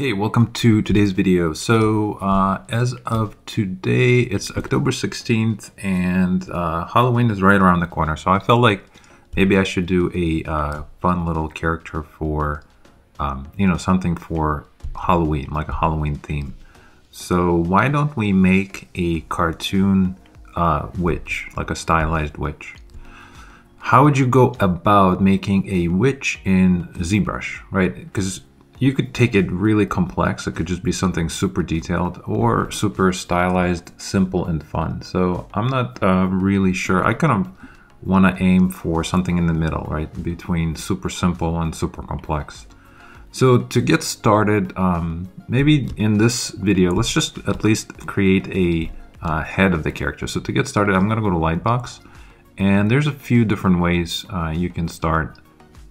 Hey, welcome to today's video. So, uh, as of today, it's October 16th and uh, Halloween is right around the corner. So I felt like maybe I should do a uh, fun little character for, um, you know, something for Halloween, like a Halloween theme. So why don't we make a cartoon uh, witch, like a stylized witch? How would you go about making a witch in ZBrush, right? Because you could take it really complex. It could just be something super detailed or super stylized, simple and fun. So I'm not uh, really sure. I kind of want to aim for something in the middle, right? Between super simple and super complex. So to get started, um, maybe in this video, let's just at least create a uh, head of the character. So to get started, I'm gonna go to Lightbox and there's a few different ways uh, you can start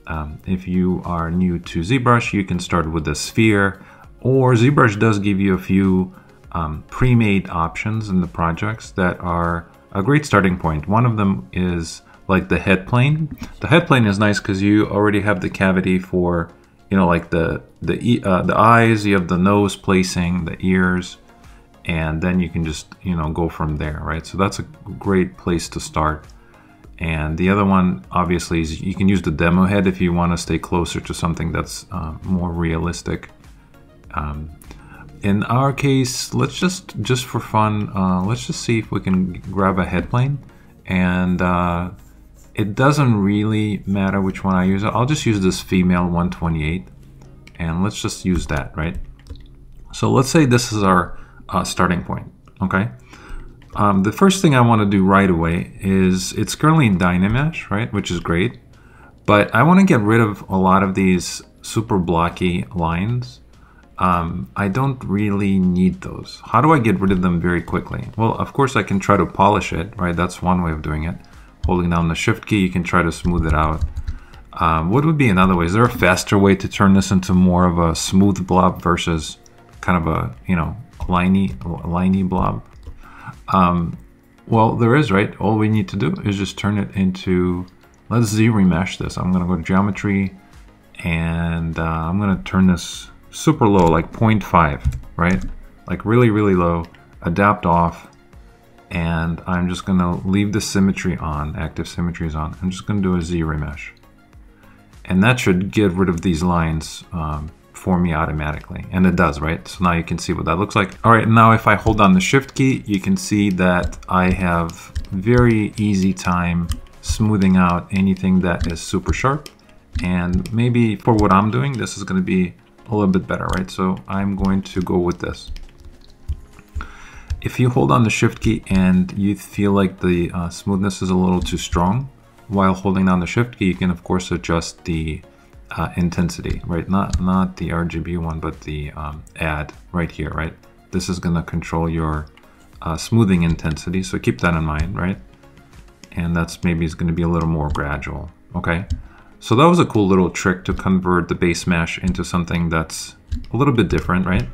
um, if you are new to ZBrush, you can start with the sphere, or ZBrush does give you a few um, pre-made options in the projects that are a great starting point. One of them is like the head plane. The head plane is nice because you already have the cavity for, you know, like the the uh, the eyes. You have the nose placing, the ears, and then you can just you know go from there, right? So that's a great place to start. And the other one, obviously, is you can use the demo head if you want to stay closer to something that's uh, more realistic. Um, in our case, let's just, just for fun, uh, let's just see if we can grab a head plane. And uh, it doesn't really matter which one I use. I'll just use this female 128. And let's just use that, right? So let's say this is our uh, starting point, okay? Um, the first thing I want to do right away is it's currently in Dynamesh, right, which is great, but I want to get rid of a lot of these super blocky lines. Um, I don't really need those. How do I get rid of them very quickly? Well, of course I can try to polish it, right? That's one way of doing it. Holding down the shift key, you can try to smooth it out. Um, what would be another way? Is there a faster way to turn this into more of a smooth blob versus kind of a, you know, liney, liney blob? Um, well, there is, right? All we need to do is just turn it into, let's Z remesh this. I'm gonna go to geometry and uh, I'm gonna turn this super low, like 0.5, right? Like really, really low, adapt off, and I'm just gonna leave the symmetry on, active symmetry is on. I'm just gonna do a Z remesh. And that should get rid of these lines um, for me automatically. And it does, right? So now you can see what that looks like. All right, now if I hold down the shift key, you can see that I have very easy time smoothing out anything that is super sharp. And maybe for what I'm doing, this is gonna be a little bit better, right? So I'm going to go with this. If you hold on the shift key and you feel like the uh, smoothness is a little too strong, while holding down the shift key, you can of course adjust the uh, intensity, right? Not not the RGB one, but the um, add right here, right? This is gonna control your uh, smoothing intensity, so keep that in mind, right? And that's maybe is gonna be a little more gradual, okay? So that was a cool little trick to convert the base mesh into something that's a little bit different, right?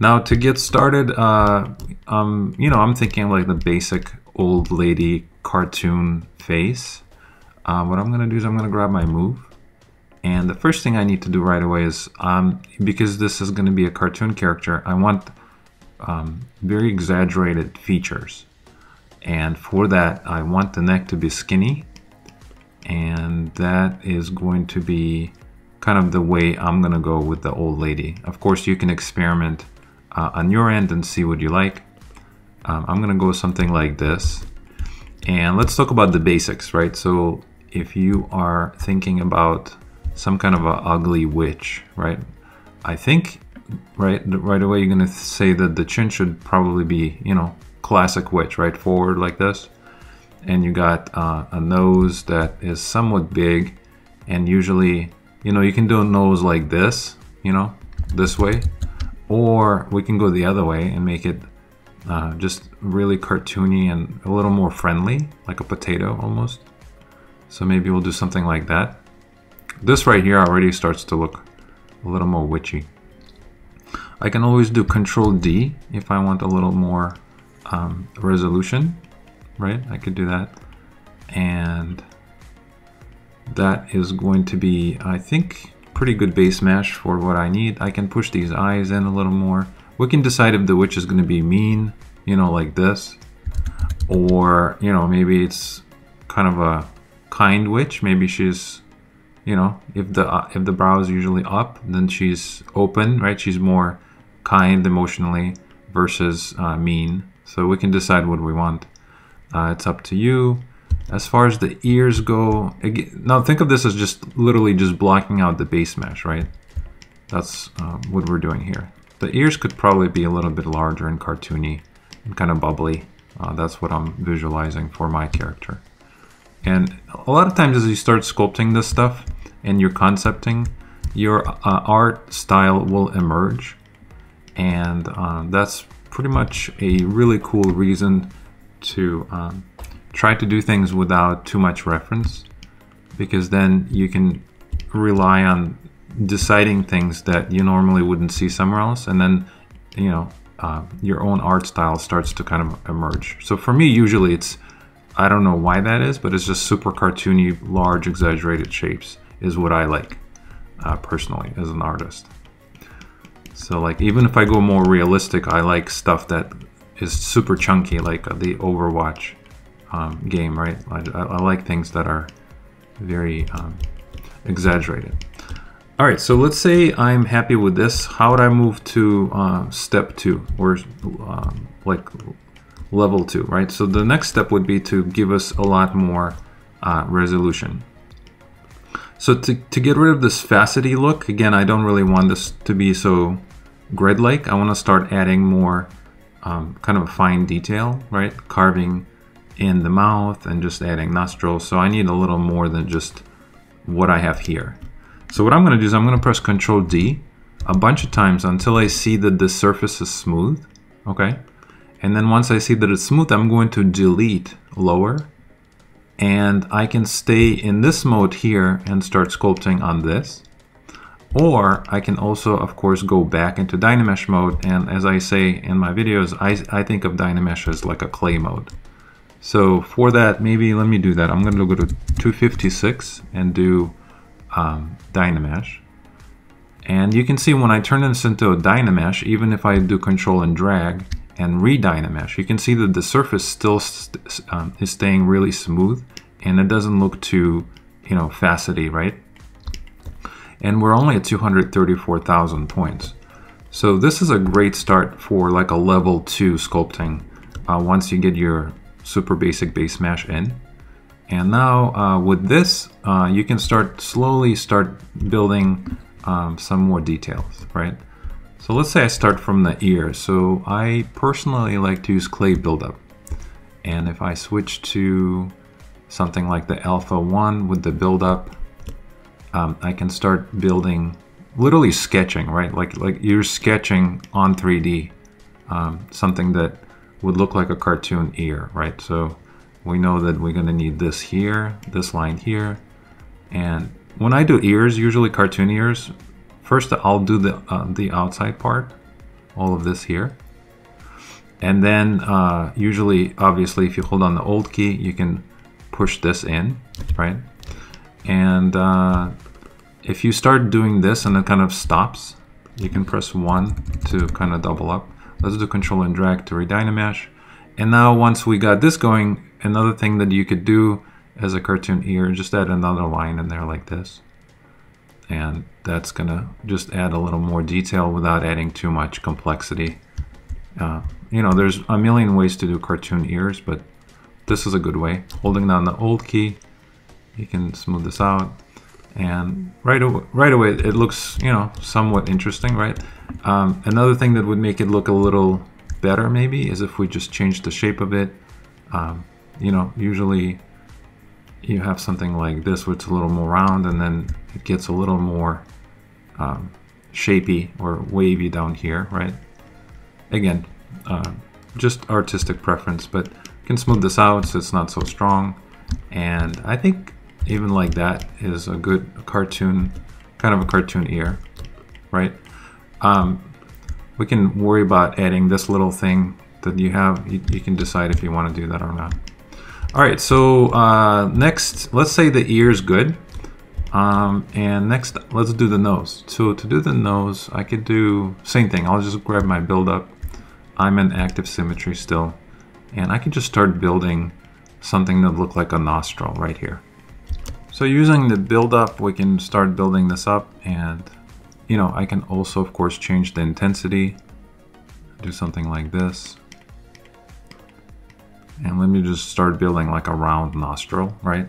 Now to get started, uh, um, you know, I'm thinking like the basic old lady cartoon face. Uh, what I'm gonna do is I'm gonna grab my move and the first thing I need to do right away is, um, because this is going to be a cartoon character, I want um, very exaggerated features. And for that, I want the neck to be skinny. And that is going to be kind of the way I'm going to go with the old lady. Of course, you can experiment uh, on your end and see what you like. Um, I'm going to go something like this. And let's talk about the basics, right? So if you are thinking about some kind of a ugly witch, right? I think right right away you're gonna say that the chin should probably be you know classic witch, right? Forward like this, and you got uh, a nose that is somewhat big, and usually you know you can do a nose like this, you know, this way, or we can go the other way and make it uh, just really cartoony and a little more friendly, like a potato almost. So maybe we'll do something like that. This right here already starts to look a little more witchy. I can always do Control D if I want a little more um, resolution, right? I could do that. And that is going to be, I think, pretty good base mesh for what I need. I can push these eyes in a little more. We can decide if the witch is going to be mean, you know, like this. Or, you know, maybe it's kind of a kind witch. Maybe she's, you know, if the uh, if the brow is usually up, then she's open, right? She's more kind emotionally versus uh, mean. So we can decide what we want. Uh, it's up to you. As far as the ears go, again, now think of this as just literally just blocking out the base mesh, right? That's um, what we're doing here. The ears could probably be a little bit larger and cartoony and kind of bubbly. Uh, that's what I'm visualizing for my character. And a lot of times as you start sculpting this stuff and you're concepting, your uh, art style will emerge. And uh, that's pretty much a really cool reason to um, try to do things without too much reference because then you can rely on deciding things that you normally wouldn't see somewhere else and then you know uh, your own art style starts to kind of emerge so for me usually it's I don't know why that is but it's just super cartoony large exaggerated shapes is what I like uh, personally as an artist so like even if I go more realistic I like stuff that is super chunky like the Overwatch um, game, right? I, I, like things that are very um, exaggerated. All right, so let's say I'm happy with this. How would I move to uh, step two or um, like level two, right? So the next step would be to give us a lot more uh, resolution. So to, to get rid of this facety look, again, I don't really want this to be so grid-like. I want to start adding more um, kind of a fine detail, right? Carving in the mouth and just adding nostrils. So I need a little more than just what I have here. So what I'm going to do is I'm going to press Control D a bunch of times until I see that the surface is smooth. Okay. And then once I see that it's smooth, I'm going to delete lower. And I can stay in this mode here and start sculpting on this. Or I can also, of course, go back into Dynamesh mode. And as I say in my videos, I, I think of Dynamesh as like a clay mode. So for that, maybe let me do that. I'm going to go to 256 and do um, Dynamesh. And you can see when I turn this into a Dynamesh, even if I do control and drag and re-Dynamesh, you can see that the surface still st um, is staying really smooth and it doesn't look too, you know, facety, right? And we're only at 234,000 points. So this is a great start for like a level two sculpting uh, once you get your super basic base mesh in. And now uh, with this, uh, you can start slowly start building um, some more details, right? So let's say I start from the ear. So I personally like to use clay buildup. And if I switch to something like the Alpha 1 with the buildup, um, I can start building, literally sketching, right? Like, like you're sketching on 3D, um, something that would look like a cartoon ear, right? So we know that we're gonna need this here, this line here. And when I do ears, usually cartoon ears, first I'll do the, uh, the outside part, all of this here. And then uh, usually, obviously, if you hold on the Alt key, you can push this in, right? And uh, if you start doing this and it kind of stops, you can press one to kind of double up. Let's do control and drag to redynamesh. And now once we got this going, another thing that you could do as a cartoon ear, just add another line in there like this. And that's gonna just add a little more detail without adding too much complexity. Uh, you know, there's a million ways to do cartoon ears, but this is a good way. Holding down the Alt key, you can smooth this out and right away, right away it looks you know somewhat interesting right um, another thing that would make it look a little better maybe is if we just change the shape of it um, you know usually you have something like this where it's a little more round and then it gets a little more um, shapy or wavy down here right again uh, just artistic preference but can smooth this out so it's not so strong and I think even like that is a good cartoon, kind of a cartoon ear, right? Um, we can worry about adding this little thing that you have. You, you can decide if you want to do that or not. All right, so uh, next, let's say the ear is good. Um, and next, let's do the nose. So to do the nose, I could do same thing. I'll just grab my build up. I'm in active symmetry still. And I can just start building something that look like a nostril right here. So using the build up, we can start building this up and you know, I can also of course change the intensity, do something like this. And let me just start building like a round nostril, right?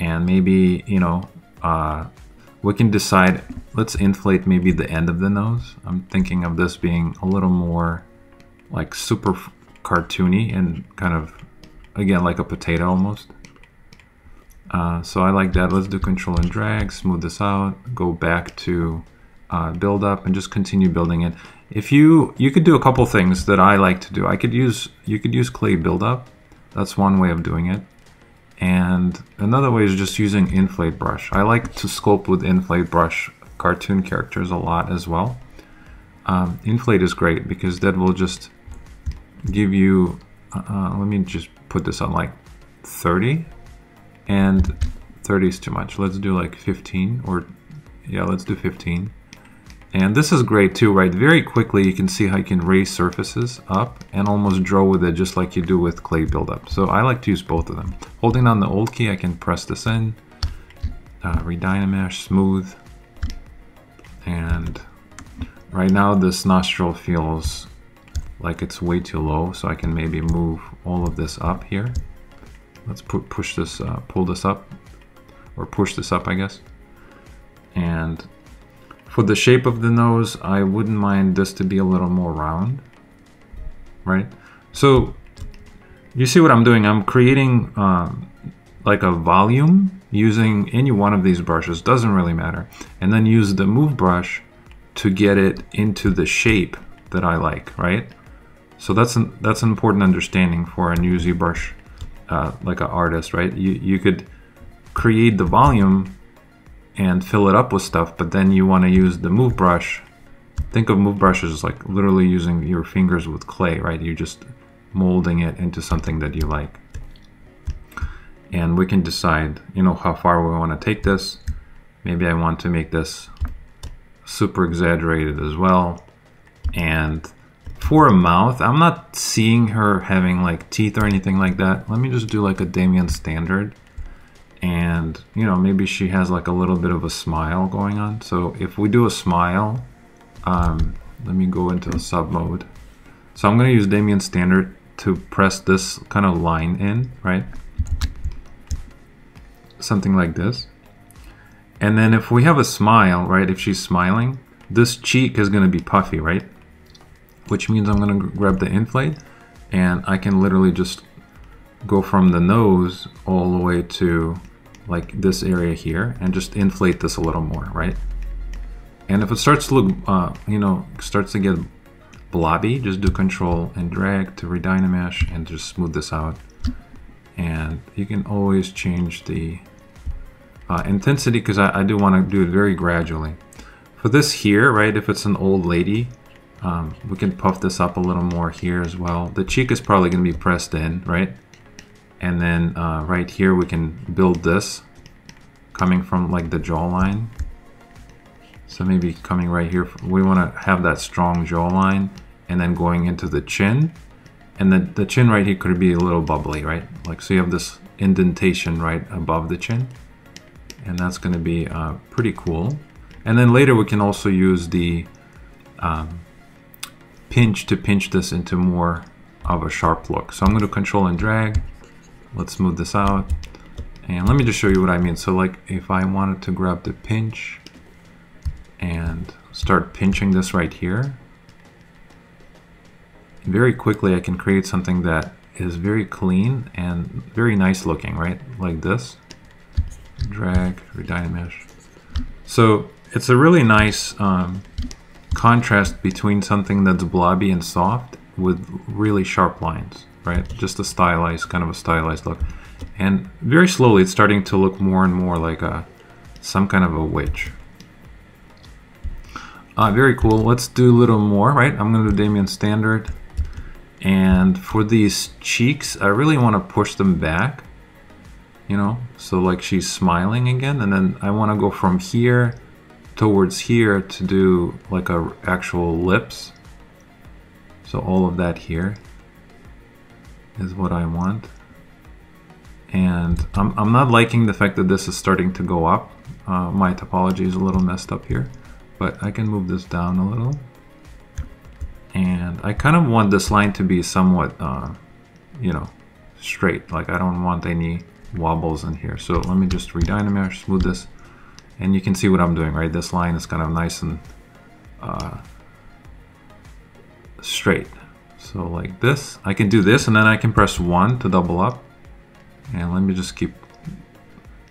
And maybe, you know, uh, we can decide, let's inflate maybe the end of the nose. I'm thinking of this being a little more like super cartoony and kind of, again, like a potato almost. Uh, so I like that. Let's do control and drag, smooth this out, go back to uh, build up and just continue building it. If you, you could do a couple things that I like to do. I could use, you could use clay build up. That's one way of doing it. And another way is just using inflate brush. I like to sculpt with inflate brush cartoon characters a lot as well. Um, inflate is great because that will just give you, uh, uh let me just put this on like 30 and 30 is too much. Let's do like 15 or yeah, let's do 15. And this is great too, right? Very quickly you can see how you can raise surfaces up and almost draw with it just like you do with clay buildup. So I like to use both of them. Holding down the Alt key, I can press this in, uh, redynamesh, smooth, and right now this nostril feels like it's way too low, so I can maybe move all of this up here. Let's pu push this, uh, pull this up, or push this up, I guess. And for the shape of the nose, I wouldn't mind this to be a little more round, right? So you see what I'm doing? I'm creating um, like a volume using any one of these brushes, doesn't really matter. And then use the move brush to get it into the shape that I like, right? So that's an, that's an important understanding for a new ZBrush uh, like an artist, right? You, you could create the volume and fill it up with stuff, but then you want to use the move brush. Think of move brushes as like literally using your fingers with clay, right? You're just molding it into something that you like. And we can decide, you know, how far we want to take this. Maybe I want to make this super exaggerated as well. And for a mouth, I'm not seeing her having like teeth or anything like that. Let me just do like a Damien standard. And, you know, maybe she has like a little bit of a smile going on. So if we do a smile, um, let me go into the sub mode. So I'm going to use Damien standard to press this kind of line in, right? Something like this. And then if we have a smile, right, if she's smiling, this cheek is going to be puffy, right? which means I'm going to grab the inflate and I can literally just go from the nose all the way to like this area here and just inflate this a little more, right? And if it starts to look, uh, you know, starts to get blobby, just do control and drag to redynamesh and just smooth this out. And you can always change the uh, intensity because I, I do want to do it very gradually. For this here, right, if it's an old lady, um, we can puff this up a little more here as well. The cheek is probably going to be pressed in, right? And then uh, right here we can build this coming from like the jawline. So maybe coming right here, we want to have that strong jawline and then going into the chin. And the, the chin right here could be a little bubbly, right? Like so you have this indentation right above the chin. And that's going to be uh, pretty cool. And then later we can also use the um, pinch to pinch this into more of a sharp look. So I'm going to control and drag. Let's smooth this out. And let me just show you what I mean. So like if I wanted to grab the pinch and start pinching this right here, very quickly I can create something that is very clean and very nice looking, right? Like this. Drag, redynamesh. So it's a really nice um, contrast between something that's blobby and soft with really sharp lines, right? Just a stylized, kind of a stylized look. And very slowly it's starting to look more and more like a some kind of a witch. Uh, very cool. Let's do a little more, right? I'm going to do Damien Standard. And for these cheeks, I really want to push them back. you know, so like she's smiling again, and then I want to go from here towards here to do like a actual lips. So all of that here is what I want. And I'm, I'm not liking the fact that this is starting to go up. Uh, my topology is a little messed up here, but I can move this down a little. And I kind of want this line to be somewhat, uh, you know, straight. Like I don't want any wobbles in here. So let me just redynamic, smooth this. And you can see what I'm doing, right? This line is kind of nice and uh, straight. So like this, I can do this and then I can press one to double up. And let me just keep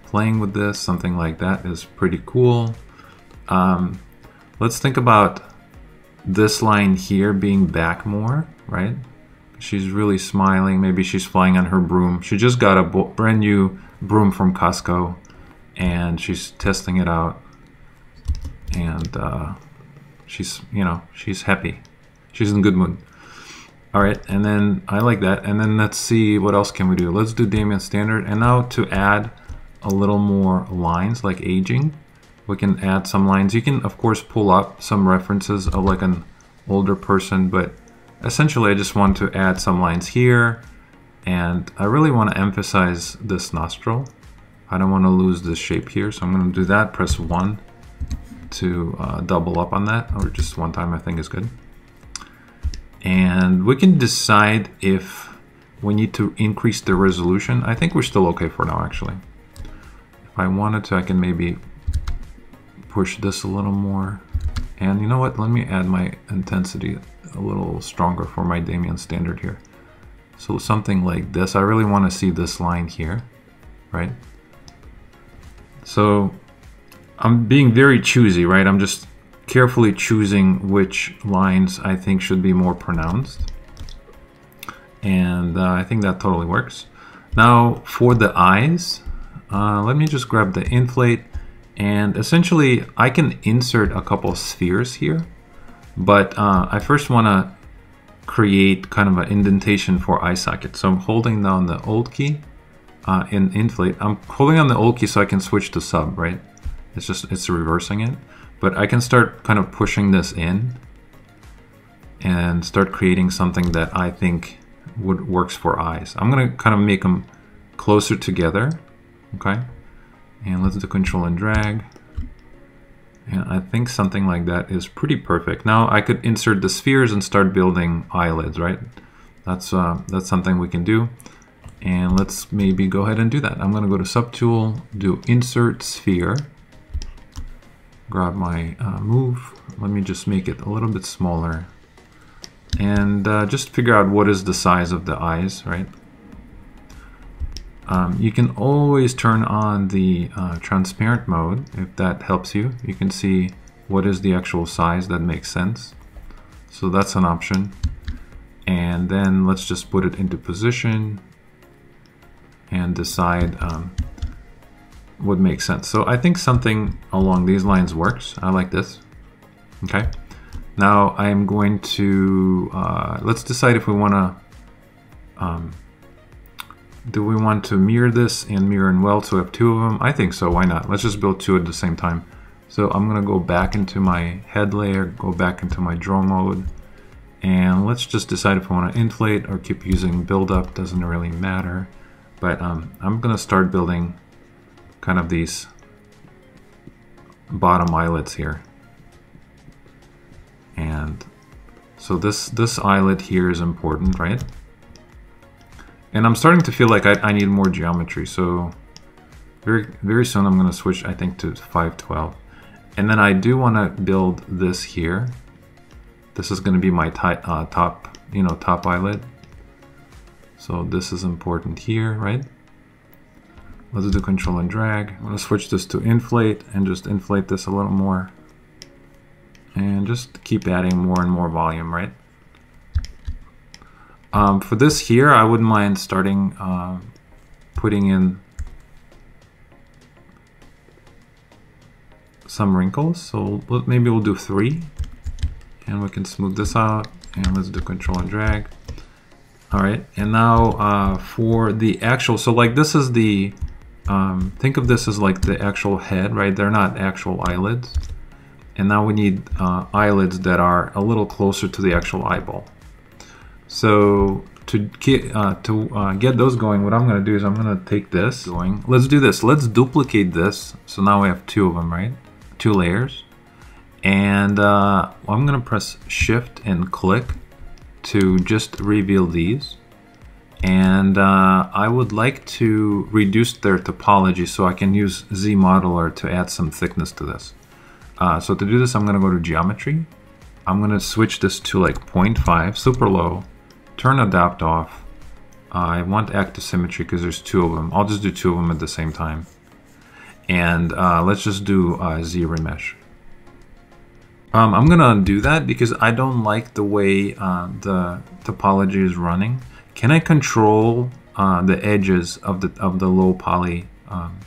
playing with this. Something like that is pretty cool. Um, let's think about this line here being back more, right? She's really smiling. Maybe she's flying on her broom. She just got a brand new broom from Costco and she's testing it out. And uh, she's, you know, she's happy. She's in good mood. All right, and then I like that. And then let's see what else can we do. Let's do Damien standard. And now to add a little more lines like aging, we can add some lines. You can of course pull up some references of like an older person, but essentially I just want to add some lines here. And I really want to emphasize this nostril. I don't want to lose this shape here, so I'm going to do that. Press 1 to uh, double up on that, or just one time I think is good and we can decide if we need to increase the resolution. I think we're still okay for now actually. If I wanted to, I can maybe push this a little more. And you know what, let me add my intensity a little stronger for my Damien standard here. So something like this, I really want to see this line here, right? So I'm being very choosy, right? I'm just carefully choosing which lines I think should be more pronounced. And uh, I think that totally works. Now for the eyes, uh, let me just grab the inflate and essentially I can insert a couple spheres here, but uh, I first want to create kind of an indentation for eye socket. So I'm holding down the Alt key uh, in inflate. I'm holding on the Alt key so I can switch to sub, right? It's just, it's reversing it. But I can start kind of pushing this in and start creating something that I think would works for eyes. I'm gonna kind of make them closer together, okay? And let's do control and drag. And I think something like that is pretty perfect. Now I could insert the spheres and start building eyelids, right? That's, uh, that's something we can do. And let's maybe go ahead and do that. I'm gonna go to Subtool, do Insert Sphere, grab my uh, move. Let me just make it a little bit smaller. And uh, just figure out what is the size of the eyes, right? Um, you can always turn on the uh, transparent mode if that helps you. You can see what is the actual size that makes sense. So that's an option. And then let's just put it into position and decide um, would make sense. So I think something along these lines works. I like this. Okay. Now I'm going to, uh, let's decide if we want to, um, do we want to mirror this and mirror and weld so we have two of them? I think so, why not? Let's just build two at the same time. So I'm gonna go back into my head layer, go back into my draw mode, and let's just decide if I wanna inflate or keep using build up, doesn't really matter. But um, I'm gonna start building kind of these bottom eyelets here. And so this, this eyelet here is important, right? And I'm starting to feel like I, I need more geometry. So very, very soon I'm going to switch, I think, to 512. And then I do want to build this here. This is going to be my uh, top, you know, top eyelet. So this is important here, right? Let's do control and drag. I'm gonna switch this to inflate and just inflate this a little more. And just keep adding more and more volume, right? Um, for this here, I wouldn't mind starting uh, putting in some wrinkles. So maybe we'll do three and we can smooth this out and let's do control and drag. All right, and now uh, for the actual, so like this is the um, think of this as like the actual head, right? They're not actual eyelids. And now we need uh, eyelids that are a little closer to the actual eyeball. So to get uh, to uh, get those going, what I'm going to do is I'm going to take this going. Let's do this. Let's duplicate this. So now we have two of them, right? Two layers. And uh, I'm going to press Shift and click to just reveal these. And uh, I would like to reduce their topology so I can use Z modeler to add some thickness to this. Uh, so to do this, I'm going to go to Geometry. I'm going to switch this to like 0.5, super low turn adapt off. I want active symmetry because there's two of them. I'll just do two of them at the same time. And uh, let's just do uh, Z remesh. Um, I'm gonna undo that because I don't like the way uh, the topology is running. Can I control uh, the edges of the of the low poly um,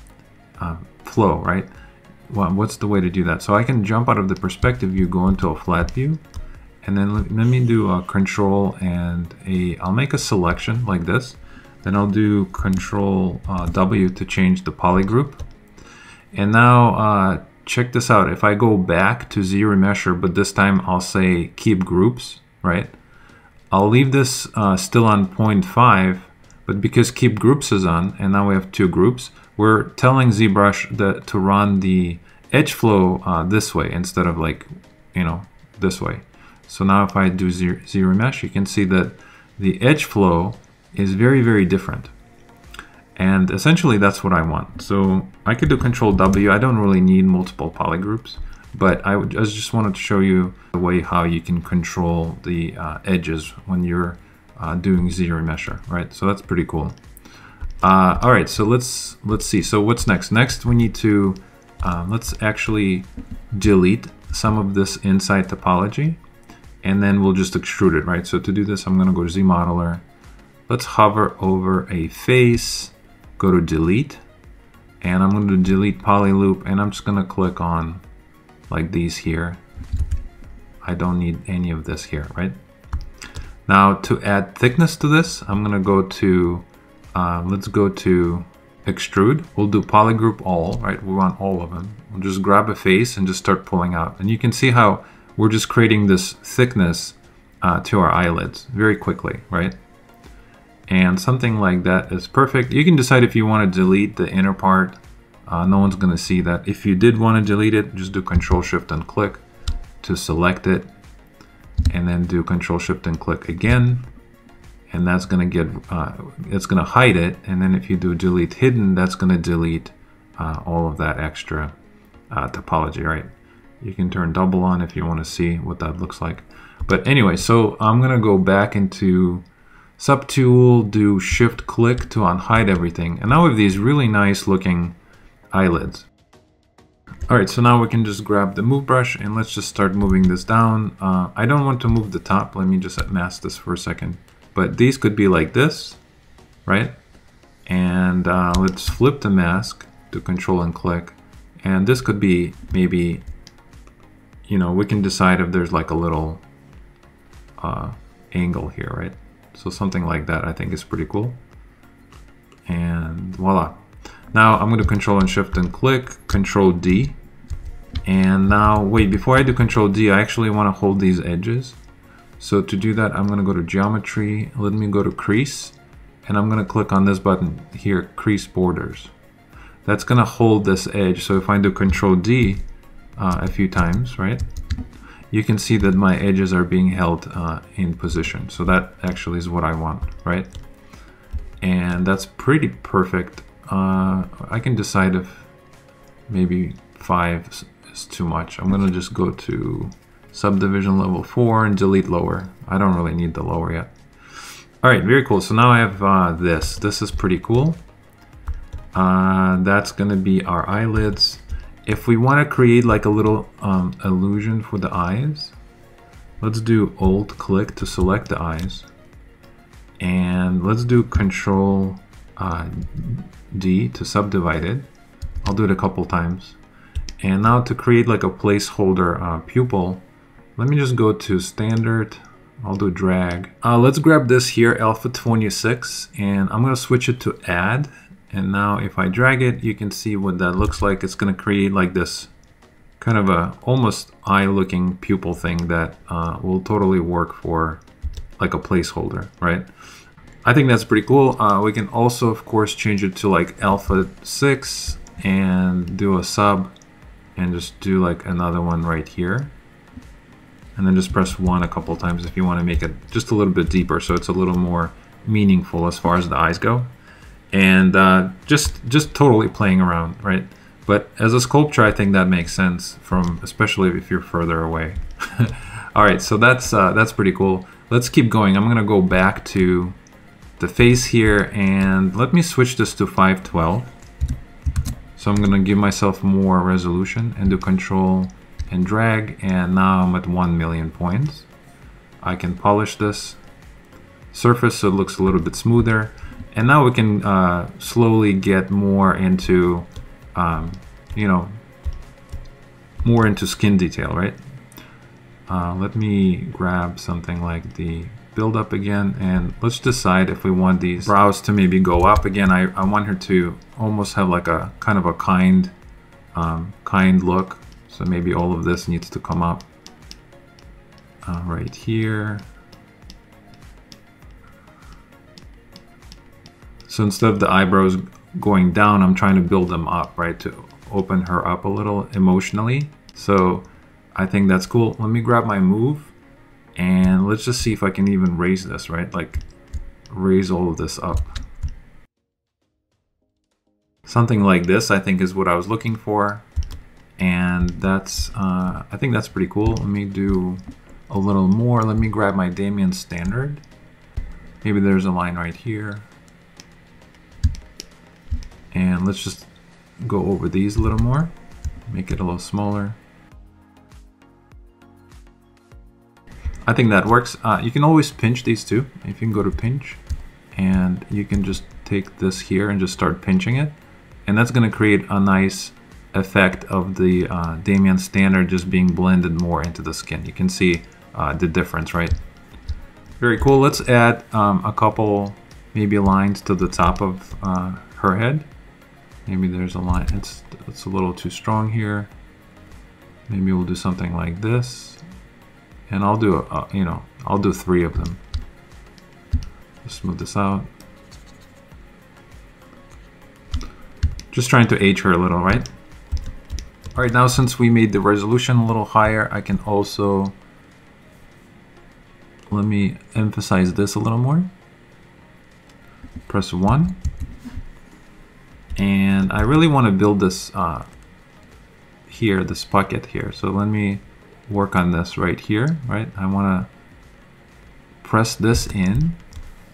uh, flow, right? Well, what's the way to do that? So I can jump out of the perspective view, go into a flat view, and then let, let me do a control and a, I'll make a selection like this. Then I'll do control uh, W to change the poly group. And now uh, check this out. If I go back to Z remesher, but this time I'll say keep groups, right? I'll leave this uh, still on 0.5, but because keep groups is on, and now we have two groups, we're telling ZBrush that to run the edge flow uh, this way instead of like, you know, this way. So now if I do Z, mesh, you can see that the edge flow is very, very different. And essentially that's what I want. So I could do control W. I don't really need multiple polygroups, but I, would, I just wanted to show you the way how you can control the uh, edges when you're uh, doing Z remesher, right? So that's pretty cool. Uh, all right, so let's let's see. So what's next? Next, we need to uh, let's actually delete some of this inside topology and then we'll just extrude it, right? So to do this, I'm gonna go to Z modeler. Let's hover over a face, go to delete, and I'm gonna delete poly loop, and I'm just gonna click on like these here. I don't need any of this here, right? Now to add thickness to this, I'm gonna go to, uh, let's go to extrude. We'll do polygroup all, right? We want all of them. We'll just grab a face and just start pulling out. And you can see how we're just creating this thickness uh, to our eyelids very quickly, right? And something like that is perfect. You can decide if you want to delete the inner part. Uh, no one's going to see that. If you did want to delete it, just do Control Shift and click to select it. And then do Control Shift and click again. And that's going to get, uh, it's going to hide it. And then if you do delete hidden, that's going to delete uh, all of that extra uh, topology, right? You can turn double on if you want to see what that looks like. But anyway, so I'm going to go back into Subtool, do Shift click to unhide everything. And now we have these really nice looking eyelids. Alright, so now we can just grab the move brush and let's just start moving this down. Uh, I don't want to move the top. Let me just mask this for a second. But these could be like this, right? And uh, let's flip the mask to control and click. And this could be maybe you know, we can decide if there's like a little uh, angle here, right? So something like that I think is pretty cool. And voila. Now I'm going to control and shift and click, control D. And now, wait, before I do control D, I actually want to hold these edges. So to do that, I'm going to go to geometry, let me go to crease, and I'm going to click on this button here, crease borders. That's going to hold this edge. So if I do control D, uh, a few times, right? You can see that my edges are being held uh, in position. So that actually is what I want, right? And that's pretty perfect. Uh, I can decide if maybe five is too much. I'm gonna just go to subdivision level four and delete lower. I don't really need the lower yet. All right, very cool. So now I have uh, this. This is pretty cool. Uh, that's gonna be our eyelids if we want to create like a little um, illusion for the eyes, let's do Alt click to select the eyes. And let's do Control uh, D to subdivide it. I'll do it a couple times. And now to create like a placeholder uh, pupil, let me just go to Standard. I'll do drag. Uh, let's grab this here, Alpha 26, and I'm going to switch it to Add And now if I drag it, you can see what that looks like. It's going to create like this kind of a almost eye looking pupil thing that uh, will totally work for like a placeholder, right? I think that's pretty cool. Uh, we can also, of course, change it to like alpha 6 and do a sub and just do like another one right here. And then just press 1 a couple times if you want to make it just a little bit deeper so it's a little more meaningful as far as the eyes go. And uh, just just totally playing around, right? But as a sculpture, I think that makes sense from especially if you're further away. All right, so that's uh, that's pretty cool. Let's keep going. I'm gonna go back to the face here and let me switch this to 512. So I'm gonna give myself more resolution and do control and drag and now I'm at 1 million points. I can polish this surface so it looks a little bit smoother and now we can uh, slowly get more into um, you know more into skin detail right uh, let me grab something like the build up again and let's decide if we want these brows to maybe go up. Again I, I want her to almost have like a kind of a kind um, kind look. So maybe all of this needs to come up uh, right here. So instead of the eyebrows going down I'm trying to build them up right to open her up a little emotionally. So I think that's cool. Let me grab my move and let's just see if I can even raise this, right? Like raise all of this up. Something like this, I think is what I was looking for. And that's, uh, I think that's pretty cool. Let me do a little more. Let me grab my Damien standard. Maybe there's a line right here. And let's just go over these a little more. Make it a little smaller. I think that works. Uh, you can always pinch these two. If you can go to pinch and you can just take this here and just start pinching it. And that's gonna create a nice effect of the uh, Damien standard just being blended more into the skin. You can see uh, the difference, right? Very cool. Let's add um, a couple maybe lines to the top of uh, her head. Maybe there's a line, it's, it's a little too strong here. Maybe we'll do something like this and I'll do a, you know I'll do three of them. Just smooth this out. Just trying to age her a little right? All right now since we made the resolution a little higher I can also let me emphasize this a little more. Press 1 and I really want to build this uh, here this pocket here. So let me work on this right here, right? I want to press this in.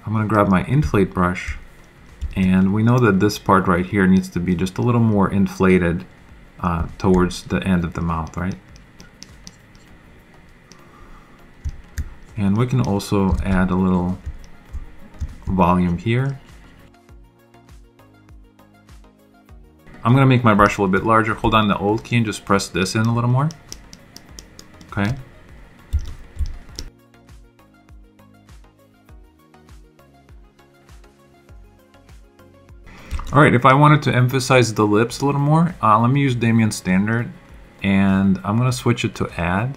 I'm going to grab my inflate brush and we know that this part right here needs to be just a little more inflated uh, towards the end of the mouth, right? And we can also add a little volume here. I'm going to make my brush a little bit larger. Hold on the Alt key and just press this in a little more. Okay. All right, if I wanted to emphasize the lips a little more, uh, let me use Damien Standard and I'm gonna switch it to add.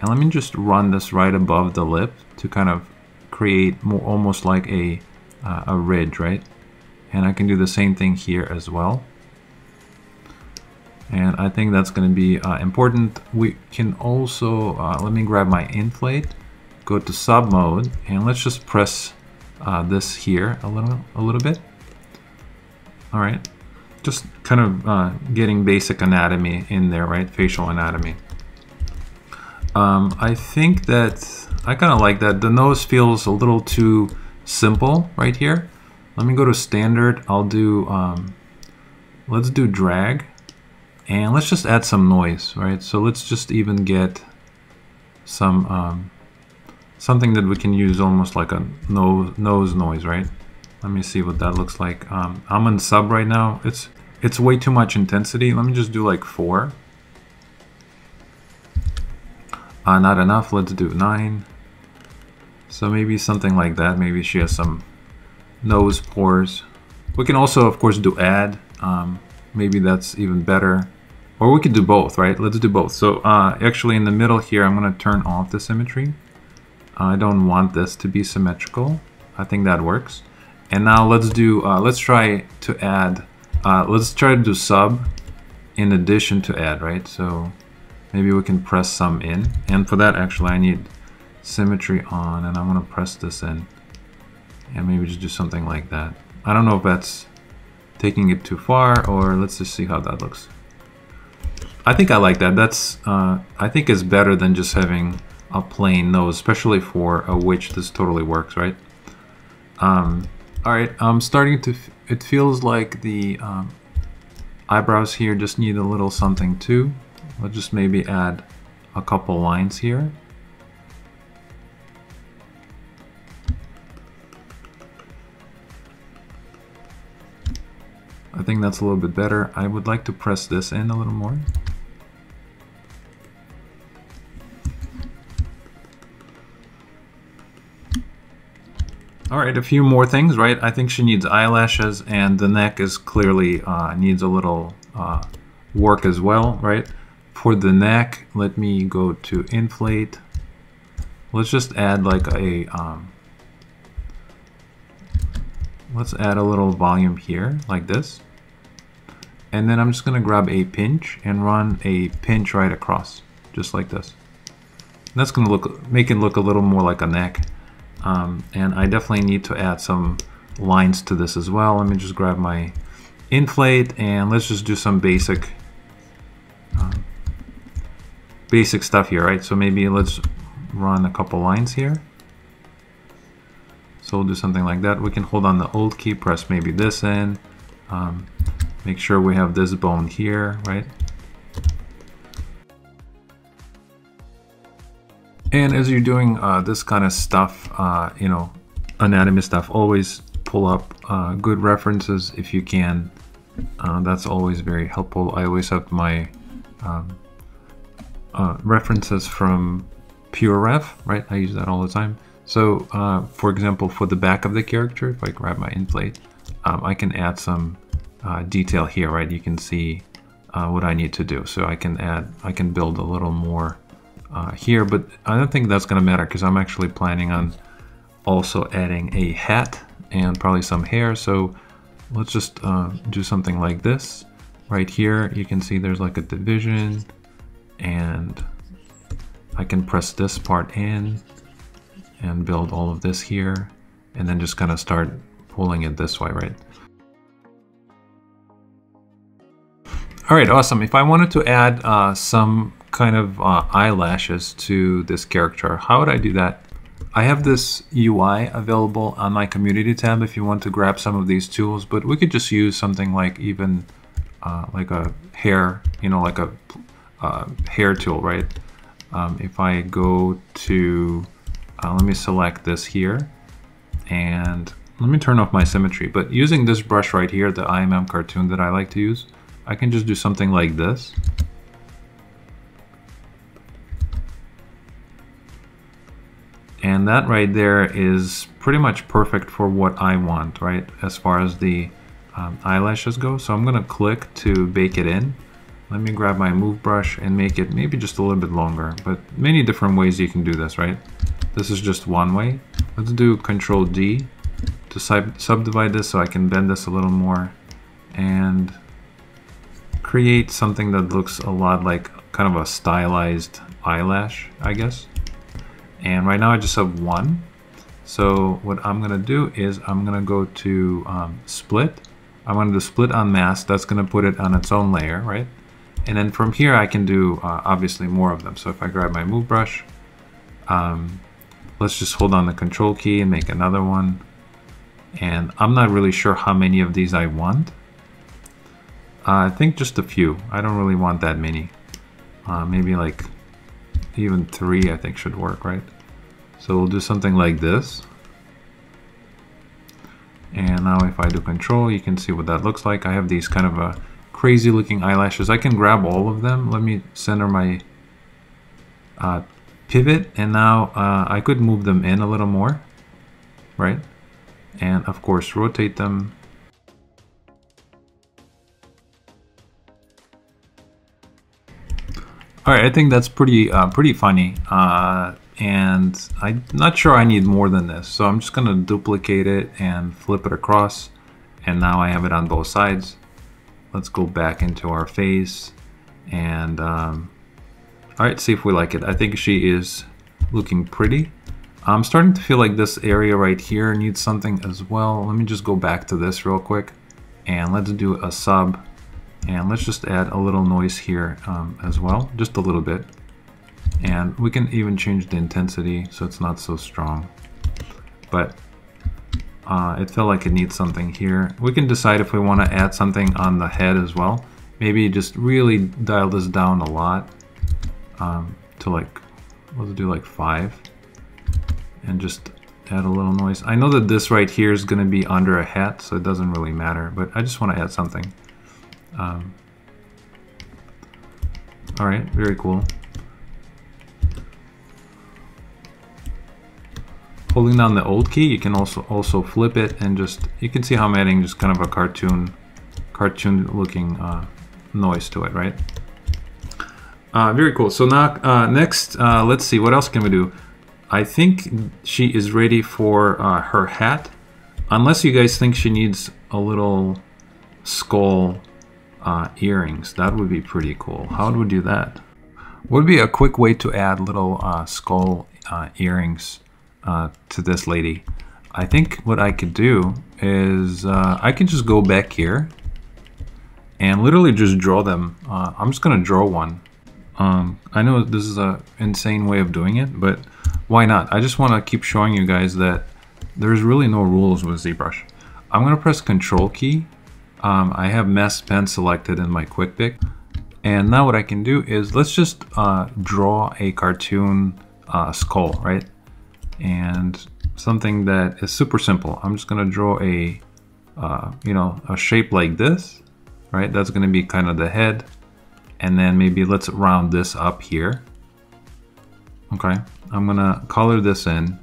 And let me just run this right above the lip to kind of create more almost like a, uh, a ridge, right? And I can do the same thing here as well and I think that's going to be uh, important. We can also, uh, let me grab my inflate, go to sub mode, and let's just press uh, this here a little, a little bit. All right, just kind of uh, getting basic anatomy in there, right? Facial anatomy. Um, I think that I kind of like that. The nose feels a little too simple right here. Let me go to standard. I'll do, um, let's do drag and let's just add some noise, right? So let's just even get some um, something that we can use almost like a nose, nose noise, right? Let me see what that looks like. Um, I'm on sub right now. It's it's way too much intensity. Let me just do like four. Uh, not enough. Let's do nine. So maybe something like that. Maybe she has some nose pores. We can also, of course, do add. Um, maybe that's even better. Or we could do both, right? Let's do both. So uh, actually in the middle here, I'm going to turn off the symmetry. I don't want this to be symmetrical. I think that works. And now let's do, uh, let's try to add, uh, let's try to do sub in addition to add, right? So maybe we can press some in. And for that, actually, I need symmetry on, and I'm gonna press this in. And maybe just do something like that. I don't know if that's taking it too far, or let's just see how that looks. I think I like that. That's, uh, I think it's better than just having a plain nose, especially for a witch, this totally works, right? Um, all right, I'm starting to, it feels like the um, eyebrows here just need a little something too. Let's just maybe add a couple lines here. I think that's a little bit better. I would like to press this in a little more. All right, a few more things, right? I think she needs eyelashes and the neck is clearly uh, needs a little uh, work as well, right? For the neck, let me go to inflate. Let's just add like a, um, let's add a little volume here like this. And then I'm just gonna grab a pinch and run a pinch right across, just like this. And that's gonna look make it look a little more like a neck. Um, and I definitely need to add some lines to this as well. Let me just grab my inflate and let's just do some basic um, basic stuff here, right? So maybe let's run a couple lines here. So we'll do something like that. We can hold on the Alt key, press maybe this in. Um, make sure we have this bone here, right? And as you're doing uh, this kind of stuff, uh, you know, anatomy stuff, always pull up uh, good references if you can. Uh, that's always very helpful. I always have my um, uh, references from PureRef, right? I use that all the time. So, uh, for example, for the back of the character, if I grab my inflate, um, I can add some detail here, right? You can see what I need to do. So I can add, I can build a little more uh, here, but I don't think that's going to matter because I'm actually planning on also adding a hat and probably some hair. So let's just uh, do something like this. Right here, you can see there's like a division and I can press this part in and build all of this here and then just kind of start pulling it this way, right? All right, awesome. If I wanted to add uh, some kind of uh, eyelashes to this character. How would I do that? I have this UI available on my community tab if you want to grab some of these tools, but we could just use something like even uh, like a hair, you know, like a uh, hair tool, right? Um, if I go to, uh, let me select this here and let me turn off my symmetry, but using this brush right here, the IMM cartoon that I like to use, I can just do something like this. And that right there is pretty much perfect for what I want, right? As far as the um, eyelashes go. So I'm gonna click to bake it in. Let me grab my move brush and make it maybe just a little bit longer, but many different ways you can do this, right? This is just one way. Let's do Control D to sub subdivide this so I can bend this a little more and create something that looks a lot like kind of a stylized eyelash, I guess and right now I just have one. So what I'm gonna do is I'm gonna go to um, split. I'm gonna do split on mask that's gonna put it on its own layer right? And then from here I can do uh, obviously more of them. So if I grab my move brush um, let's just hold on the control key and make another one. And I'm not really sure how many of these I want. Uh, I think just a few. I don't really want that many. Uh, maybe like even three I think should work, right? So we'll do something like this. And now if I do control, you can see what that looks like. I have these kind of a uh, crazy looking eyelashes. I can grab all of them. Let me center my uh, pivot and now uh, I could move them in a little more, right? And of course rotate them. All right, I think that's pretty uh, pretty funny. Uh, and I'm not sure I need more than this. So I'm just gonna duplicate it and flip it across. And now I have it on both sides. Let's go back into our face and um, all right, see if we like it. I think she is looking pretty. I'm starting to feel like this area right here needs something as well. Let me just go back to this real quick and let's do a sub and let's just add a little noise here um, as well, just a little bit. And we can even change the intensity so it's not so strong. But uh, it felt like it needs something here. We can decide if we want to add something on the head as well. Maybe just really dial this down a lot um, to like, let's do like five and just add a little noise. I know that this right here is going to be under a hat, so it doesn't really matter, but I just want to add something. Um, all right, very cool. holding down the Alt key, you can also also flip it and just you can see how I'm adding just kind of a cartoon, cartoon looking uh, noise to it, right? Uh, very cool. So now uh, next, uh, let's see what else can we do. I think she is ready for uh, her hat, unless you guys think she needs a little skull uh, earrings. That would be pretty cool. How would we do that? Would be a quick way to add little skull earrings uh, to this lady. I think what I could do is uh, I can just go back here and literally just draw them. Uh, I'm just gonna draw one. Um, I know this is a insane way of doing it, but why not? I just want to keep showing you guys that there's really no rules with ZBrush. I'm gonna press Control key. Um, I have Mask Pen selected in my quick pick. And now what I can do is let's just uh, draw a cartoon uh, skull, right? and something that is super simple. I'm just gonna draw a, uh, you know, a shape like this, right? That's gonna be kind of the head. And then maybe let's round this up here. Okay, I'm gonna color this in.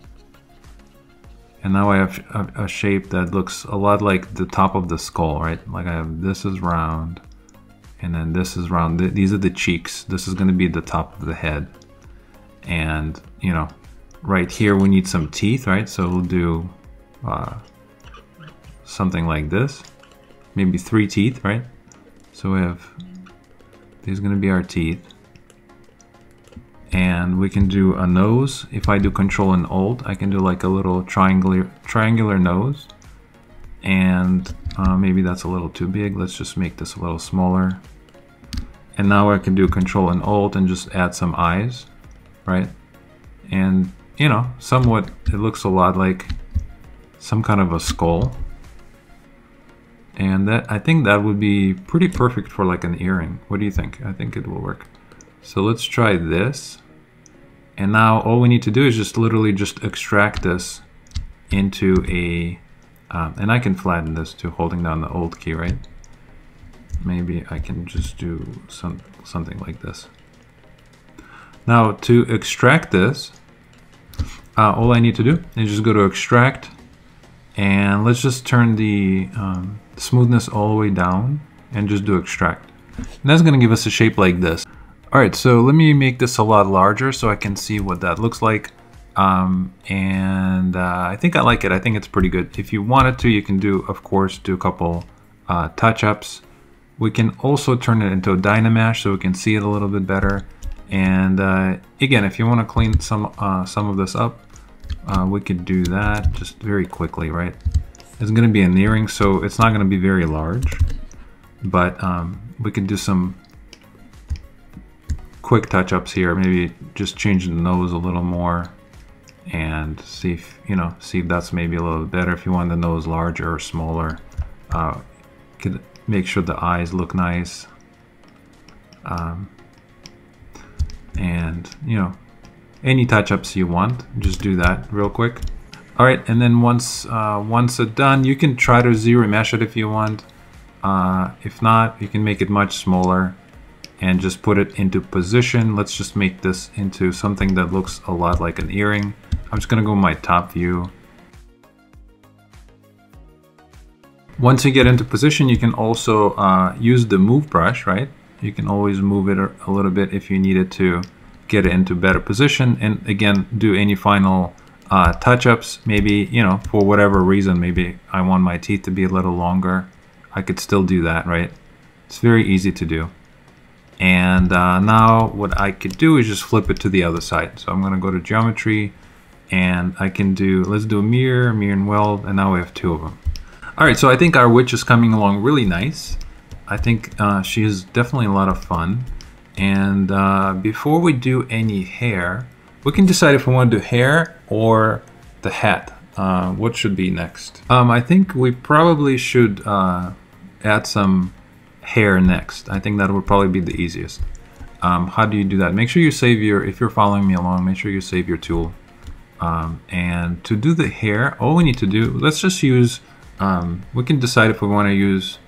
And now I have a, shape that looks a lot like the top of the skull, right? Like I have, this is round, and then this is round. These are the cheeks. This is gonna be the top of the head. And, you know, right here we need some teeth, right? So we'll do uh, something like this. Maybe three teeth, right? So we have, these are gonna be our teeth. And we can do a nose. If I do control and alt, I can do like a little triangular, triangular nose. And uh, maybe that's a little too big. Let's just make this a little smaller. And now I can do control and alt and just add some eyes, right? And you know, somewhat, it looks a lot like some kind of a skull. And that I think that would be pretty perfect for like an earring. What do you think? I think it will work. So let's try this. And now all we need to do is just literally just extract this into a, um, and I can flatten this to holding down the Alt key, right? Maybe I can just do some something like this. Now to extract this, uh, all I need to do is just go to extract and let's just turn the um, smoothness all the way down and just do extract. And that's going to give us a shape like this. Alright, so let me make this a lot larger so I can see what that looks like. Um, and uh, I think I like it. I think it's pretty good. If you wanted to, you can do, of course, do a couple uh, touch-ups. We can also turn it into a Dynamesh so we can see it a little bit better. And uh, again, if you want to clean some uh, some of this up, uh, we could do that just very quickly, right? It's going to be an earring, so it's not going to be very large, but um, we could do some quick touch-ups here. Maybe just change the nose a little more and see if, you know, see if that's maybe a little better. If you want the nose larger or smaller, uh, could make sure the eyes look nice. Um, and, you know, any touch-ups you want. Just do that real quick. All right, and then once uh, once it's done, you can try to zero ZRemesh it if you want. Uh, if not, you can make it much smaller and just put it into position. Let's just make this into something that looks a lot like an earring. I'm just gonna go my top view. Once you get into position, you can also uh, use the move brush, right? You can always move it a little bit if you needed to get it into better position. And again, do any final uh, touch-ups. Maybe, you know, for whatever reason, maybe I want my teeth to be a little longer. I could still do that, right? It's very easy to do. And uh, now what I could do is just flip it to the other side. So I'm going to go to geometry and I can do, let's do a mirror, mirror and weld, and now we have two of them. All right, so I think our witch is coming along really nice. I think uh, she is definitely a lot of fun. And uh, before we do any hair, we can decide if we want to do hair or the hat. Uh, what should be next? Um, I think we probably should uh, add some hair next. I think that would probably be the easiest. Um, how do you do that? Make sure you save your, if you're following me along, make sure you save your tool. Um, and to do the hair, all we need to do, let's just use, um, we can decide if we want to use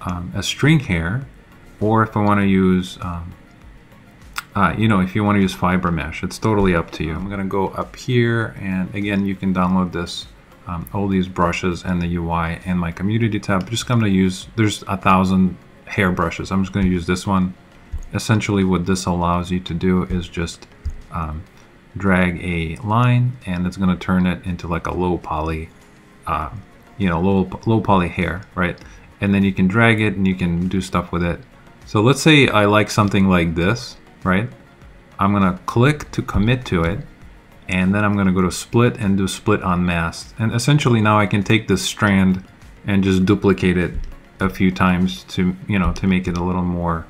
um, a string hair or if I want to use, um, uh, you know, if you want to use fiber mesh, it's totally up to you. I'm going to go up here and again, you can download this um, all these brushes and the UI and my community tab. Just going to use, there's a thousand hair brushes. I'm just going to use this one. Essentially what this allows you to do is just um, drag a line and it's going to turn it into like a low poly, uh, you know, low, low poly hair, right? And then you can drag it and you can do stuff with it. So let's say I like something like this, right? I'm going to click to commit to it and then I'm going to go to split and do split on mask. And essentially now I can take this strand and just duplicate it a few times to, you know, to make it a little more,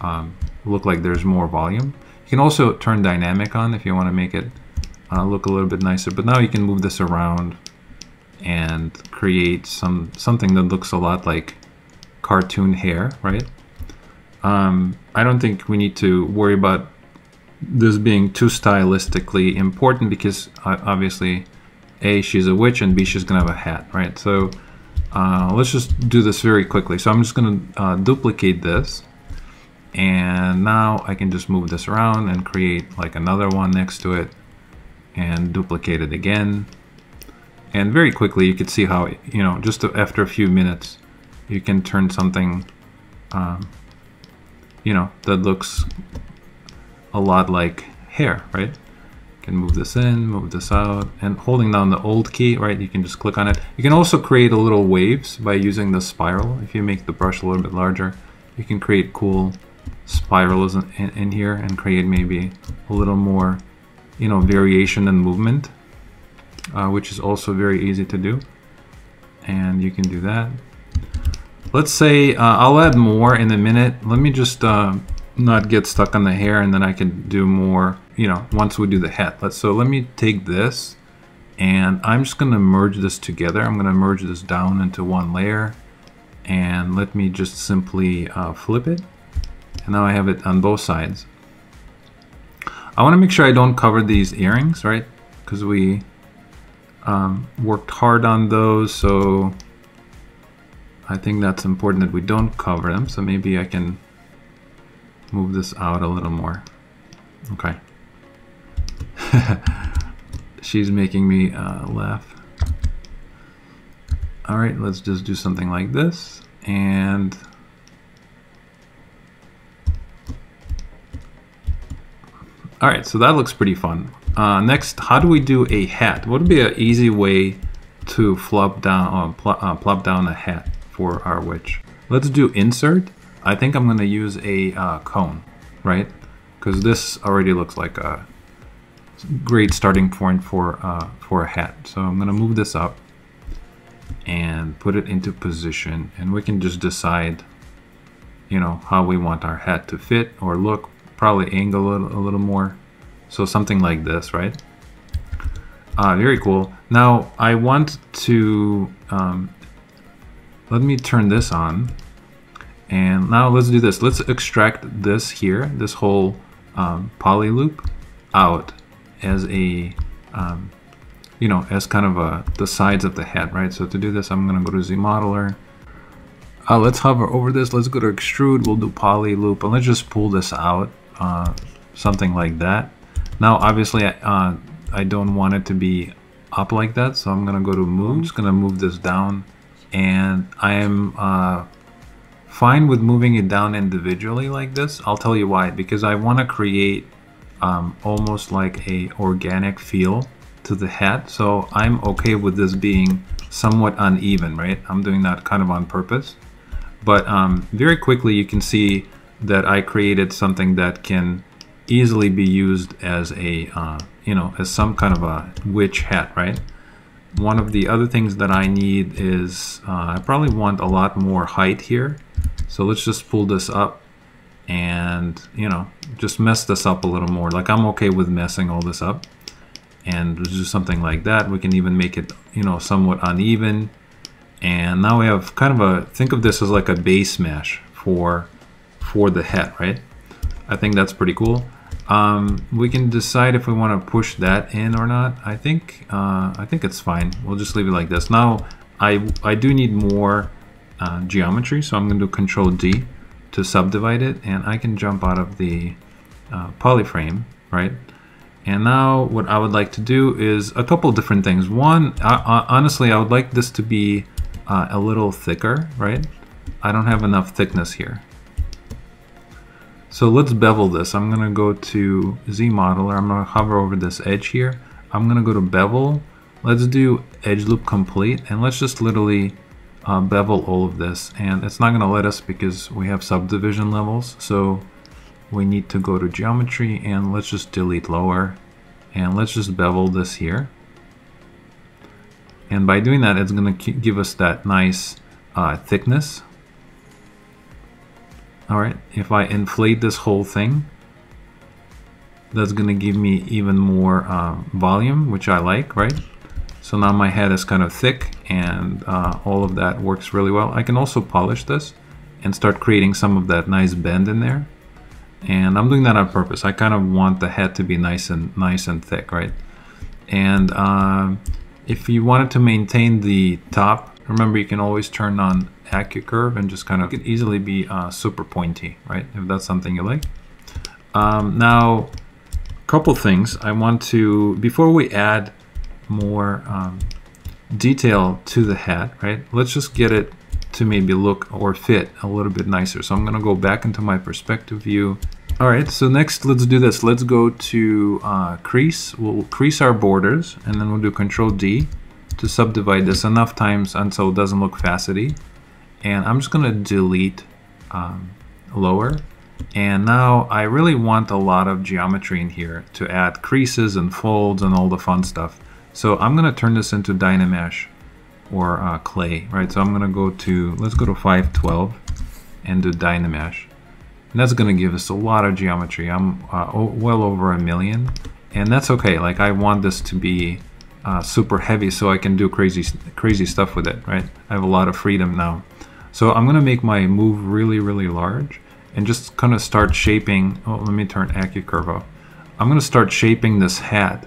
um, look like there's more volume. You can also turn dynamic on if you want to make it uh, look a little bit nicer, but now you can move this around and create some something that looks a lot like cartoon hair, right? Um, I don't think we need to worry about this being too stylistically important because obviously A, she's a witch and B, she's gonna have a hat, right? So uh, let's just do this very quickly. So I'm just gonna uh, duplicate this and now I can just move this around and create like another one next to it and duplicate it again. And very quickly you could see how, you know, just after a few minutes, you can turn something, um, you know, that looks a lot like hair, right? You can move this in, move this out, and holding down the Alt key, right, you can just click on it. You can also create a little waves by using the spiral. If you make the brush a little bit larger, you can create cool spirals in, in, in here and create maybe a little more, you know, variation and movement, uh, which is also very easy to do. And you can do that. Let's say, uh, I'll add more in a minute. Let me just uh, not get stuck on the hair and then I can do more, you know, once we do the head. Let's, so let me take this and I'm just going to merge this together. I'm going to merge this down into one layer and let me just simply uh, flip it. And now I have it on both sides. I want to make sure I don't cover these earrings, right? Because we um, worked hard on those, so I think that's important that we don't cover them. So maybe I can move this out a little more. Okay. She's making me uh, laugh. All right, let's just do something like this. And all right, so that looks pretty fun. Uh, next, how do we do a hat? What would be an easy way to flop down, uh, pl uh, plop down a hat for our witch? Let's do insert I think I'm going to use a uh, cone, right? Because this already looks like a great starting point for, uh, for a hat. So I'm going to move this up and put it into position and we can just decide you know how we want our hat to fit or look probably angle it a little more so something like this right uh, very cool now I want to um, let me turn this on and now let's do this. Let's extract this here, this whole um, poly loop out as a, um, you know, as kind of a, the sides of the head, right? So to do this, I'm going to go to ZModeler. Uh, let's hover over this. Let's go to extrude. We'll do poly loop and let's just pull this out, uh, something like that. Now, obviously, uh, I don't want it to be up like that. So I'm going to go to move. I'm just going to move this down and I am uh, fine with moving it down individually like this. I'll tell you why, because I want to create um, almost like a organic feel to the hat. So I'm okay with this being somewhat uneven, right? I'm doing that kind of on purpose. But um, very quickly you can see that I created something that can easily be used as a, uh, you know, as some kind of a witch hat, right? One of the other things that I need is, uh, I probably want a lot more height here. So let's just pull this up and, you know, just mess this up a little more. Like I'm okay with messing all this up and do something like that. We can even make it, you know, somewhat uneven. And now we have kind of a, think of this as like a base mesh for, for the head, right? I think that's pretty cool. Um, we can decide if we want to push that in or not. I think uh, I think it's fine. We'll just leave it like this. Now I I do need more uh, geometry, so I'm going to do Control D to subdivide it, and I can jump out of the uh, polyframe, right? And now what I would like to do is a couple different things. One, I, I, honestly, I would like this to be uh, a little thicker, right? I don't have enough thickness here. So let's bevel this. I'm gonna go to ZModeler. I'm gonna hover over this edge here. I'm gonna go to bevel. Let's do edge loop complete and let's just literally uh, bevel all of this. And it's not gonna let us because we have subdivision levels. So we need to go to geometry and let's just delete lower and let's just bevel this here. And by doing that, it's gonna give us that nice uh, thickness all right, if I inflate this whole thing, that's gonna give me even more uh, volume, which I like, right? So now my head is kind of thick and uh, all of that works really well. I can also polish this and start creating some of that nice bend in there. And I'm doing that on purpose. I kind of want the head to be nice and nice and thick, right? And uh, if you wanted to maintain the top, remember you can always turn on AccuCurve and just kind of could easily be uh, super pointy, right? If that's something you like. Um, now, a couple things I want to, before we add more um, detail to the hat, right? Let's just get it to maybe look or fit a little bit nicer. So I'm gonna go back into my perspective view. All right, so next let's do this. Let's go to uh, crease. We'll crease our borders and then we'll do Control D to subdivide this enough times until it doesn't look facety and I'm just gonna delete um, lower and now I really want a lot of geometry in here to add creases and folds and all the fun stuff so I'm gonna turn this into Dynamesh or uh, clay right? So I'm gonna go to let's go to 512 and do Dynamesh and that's gonna give us a lot of geometry. I'm uh, well over a million. And that's okay. Like I want this to be uh, super heavy so I can do crazy crazy stuff with it right? I have a lot of freedom now. So I'm going to make my move really, really large and just kind of start shaping. Oh, let me turn AccuCurve. I'm going to start shaping this hat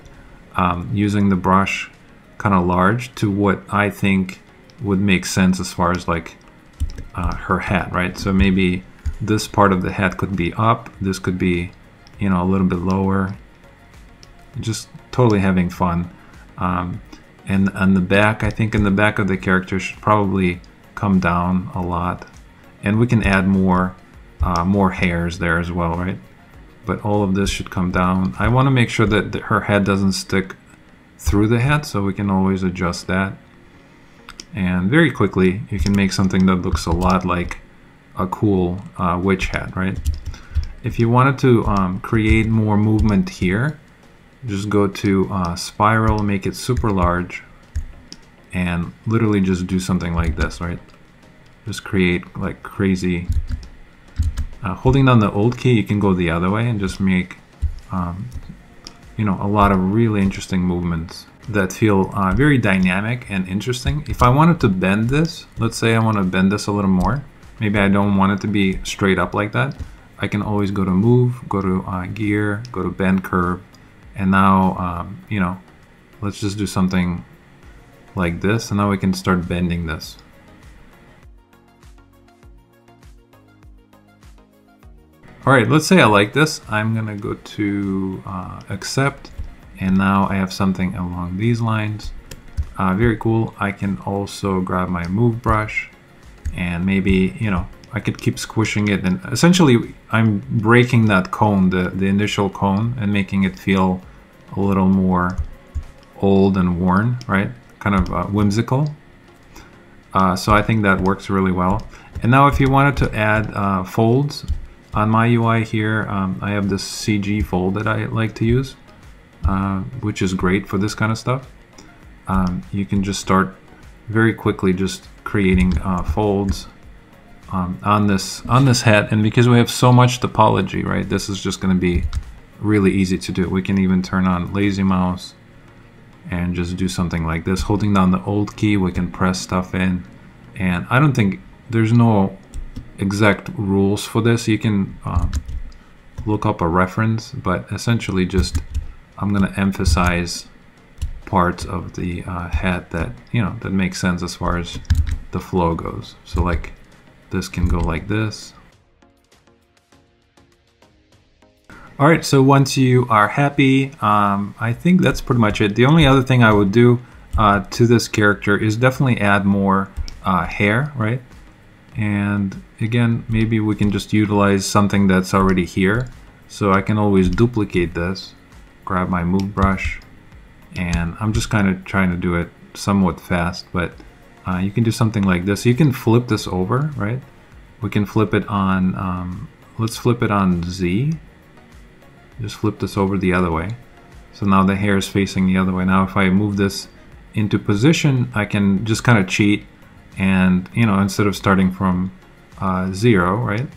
um, using the brush kind of large to what I think would make sense as far as like uh, her hat, right? So maybe this part of the hat could be up, this could be, you know, a little bit lower. Just totally having fun. Um, and on the back, I think in the back of the character should probably come down a lot. And we can add more, uh, more hairs there as well, right? But all of this should come down. I want to make sure that her head doesn't stick through the head, so we can always adjust that. And very quickly, you can make something that looks a lot like a cool uh, witch hat, right? If you wanted to um, create more movement here, just go to uh, spiral, make it super large, and literally just do something like this, right? Just create like crazy. Uh, holding down the Alt key, you can go the other way and just make, um, you know, a lot of really interesting movements that feel uh, very dynamic and interesting. If I wanted to bend this, let's say I want to bend this a little more, maybe I don't want it to be straight up like that. I can always go to move, go to uh, gear, go to bend curve, and now, um, you know, let's just do something like this and now we can start bending this. Alright, let's say I like this. I'm gonna go to uh, accept and now I have something along these lines. Uh, very cool. I can also grab my move brush and maybe, you know, I could keep squishing it and essentially I'm breaking that cone, the, the initial cone and making it feel a little more old and worn, right? Kind of uh, whimsical. Uh, so I think that works really well. And now if you wanted to add uh, folds on my UI here, um, I have this CG fold that I like to use, uh, which is great for this kind of stuff. Um, you can just start very quickly just creating uh, folds um, on this on this hat. And because we have so much topology right this is just going to be really easy to do. We can even turn on lazy mouse and just do something like this. Holding down the Alt key we can press stuff in. And I don't think there's no exact rules for this you can um, look up a reference but essentially just I'm gonna emphasize parts of the uh, hat that you know that makes sense as far as the flow goes so like this can go like this. All right, so once you are happy, um, I think that's pretty much it. The only other thing I would do uh, to this character is definitely add more uh, hair, right? And again, maybe we can just utilize something that's already here. So I can always duplicate this, grab my move brush, and I'm just kind of trying to do it somewhat fast, but uh, you can do something like this. You can flip this over, right? We can flip it on, um, let's flip it on Z. Just flip this over the other way. So now the hair is facing the other way. Now if I move this into position, I can just kind of cheat and, you know, instead of starting from uh, zero, right?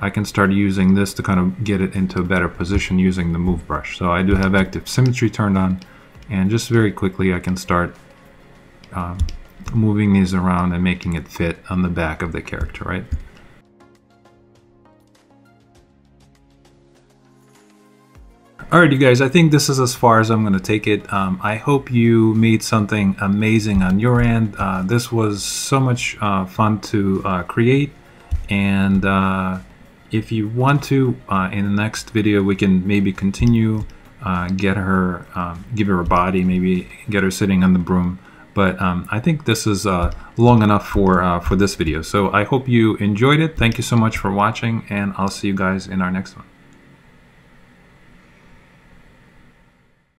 I can start using this to kind of get it into a better position using the move brush. So I do have active symmetry turned on and just very quickly I can start um, moving these around and making it fit on the back of the character, right? Alright you guys, I think this is as far as I'm going to take it. Um, I hope you made something amazing on your end. Uh, this was so much uh, fun to uh, create and uh, if you want to, uh, in the next video we can maybe continue, uh, get her, um, give her a body, maybe get her sitting on the broom but um, I think this is long enough for, for this video. So I hope you enjoyed it. Thank you so much for watching and I'll see you guys in our next one.